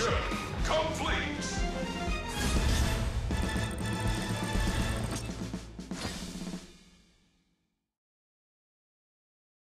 Sure.